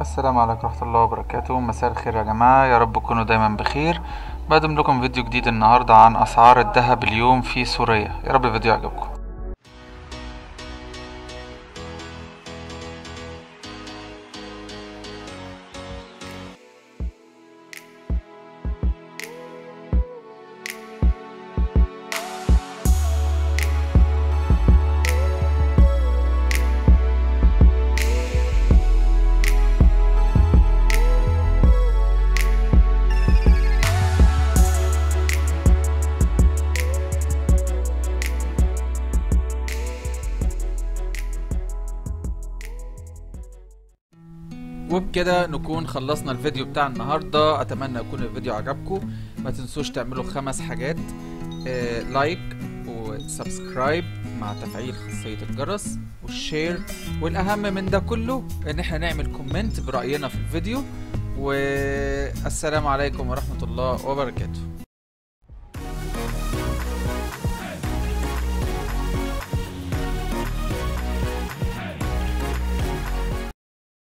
السلام عليكم ورحمة الله وبركاته. مساء الخير يا جماعة. يا رب تكونوا دايما بخير. بقدم لكم فيديو جديد النهاردة عن أسعار الذهب اليوم في سوريا. يا رب الفيديو يعجبكم. وبكده نكون خلصنا الفيديو بتاع النهاردة. أتمنى يكون الفيديو عجبكم. ما تنسوش تعملوا خمس حاجات آه like و subscribe مع تفعيل خاصية الجرس وال share والأهم من ده كله إن إحنا نعمل comment برأينا في الفيديو. والسلام عليكم ورحمة الله وبركاته.